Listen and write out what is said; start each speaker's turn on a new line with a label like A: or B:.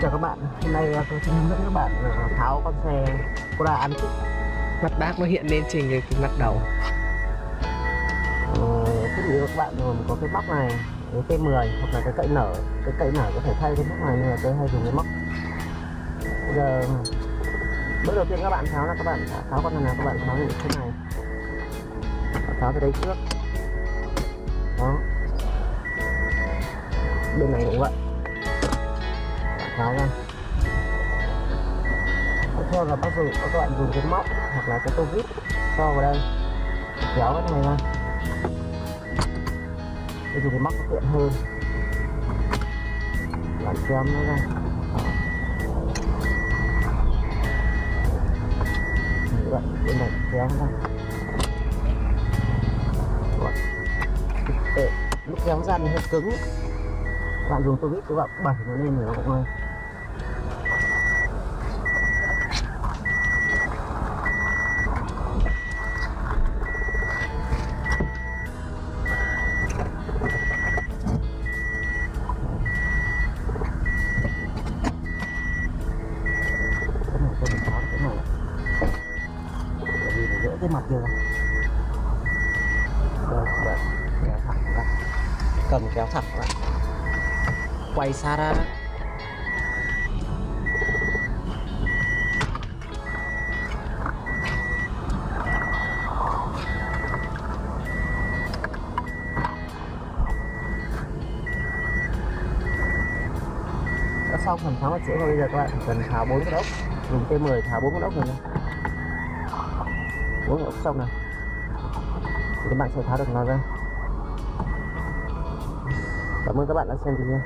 A: chào các bạn hôm nay à, tôi xin hướng dẫn các bạn à, tháo con xe Skoda Antic
B: mặt bác nó hiện lên trên cái, mặt đầu.
A: Ờ, thiết bị các bạn gồm có cái móc này cái T10 hoặc là cái cậy nở. Cái cậy nở có thể thay cái móc này nhưng mà tôi hay dùng cái móc. Bây giờ bước đầu tiên các bạn tháo là các bạn tháo con này là các bạn tháo như thế này. Tháo cái đấy trước. Đó. Bên này cũng vậy cái ra. Tiếp theo là bắt dùng các bạn dùng cái móc hoặc là cái tô vít cho vào đây, kéo cái này ra. Để dùng cái móc nó tiện hơn. Bạn kéo nó ra. Các bạn bên này kéo ra. Lúc kéo ra thì hơi cứng. Bạn dùng tô vít các bạn bẩy nó lên để nó cũng hơi cái này tôi phải tháo cái này bởi vì nó dỡ cái mặt đây các bạn kéo thẳng ra. Cầm kéo thẳng ra.
B: Quay xa ra
A: đã xong phần tháo mặt chữa rồi bây giờ các bạn cần tháo bốn cái ốc dùng T10 tháo bốn cái ốc này uống bốn xong này. Thì các bạn sẽ tháo được nó ra. Cảm ơn các bạn đã xem video.